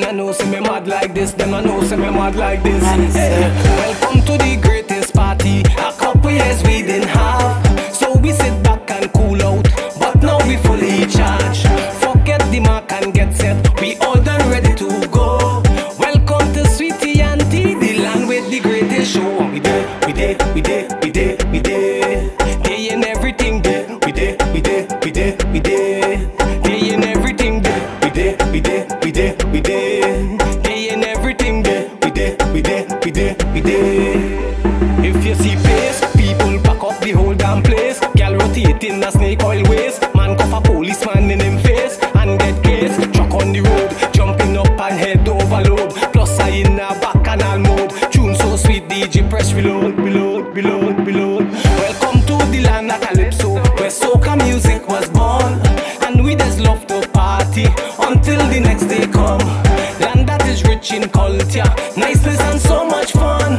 like this, them I know say me mad like this. Hey, uh, welcome to the greatest party. A couple years we didn't have, so we sit back and cool out. But now we fully charged. Forget the mark and get set. We all done ready to go. Welcome to Sweet T and T, the land with the greatest show. We did, we did, we did, we did, we did. We did, we did. Day in everything did. We did, we did, we did, we did. If you see pace, people pack up the whole damn place. Girl rotating a snake oil waste. Man cuff a policeman in him face and get case. Truck on the road, jumping up and head overload. Plus I in a bacchanal mode. Tune so sweet, DJ press reload, reload, reload, reload. Welcome to the land of Calypso, where soca music was rich culture, niceness and so much fun.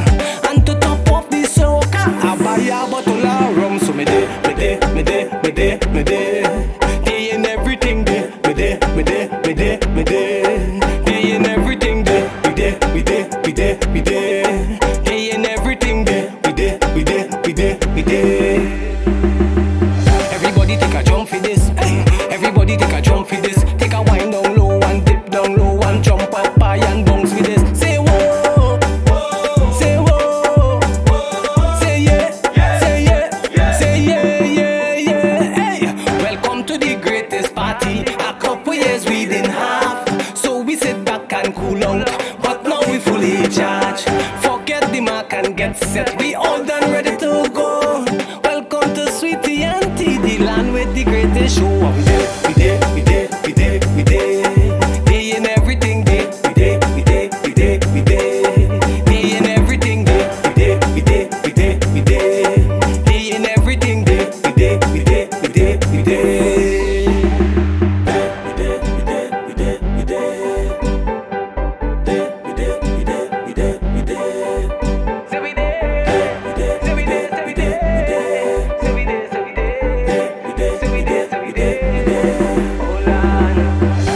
And to top off the soca, I buy a bottle of rum. So me day, me day, me day, me day, me day. Day in everything day, me day, me day, me day, me day. Day in everything day, we day, we day, we day, we day. Day in everything day, we day, we day, we day, we day. this party. A couple years we didn't have, so we sit back and cool out. But now we fully charged. Forget the mark and get set. We all done ready to go. Welcome to Sweet T and T, the land with the greatest show. We did, we did, we did, we did, we did. Day in everything, day, we did, we did, we did, we did. Bye.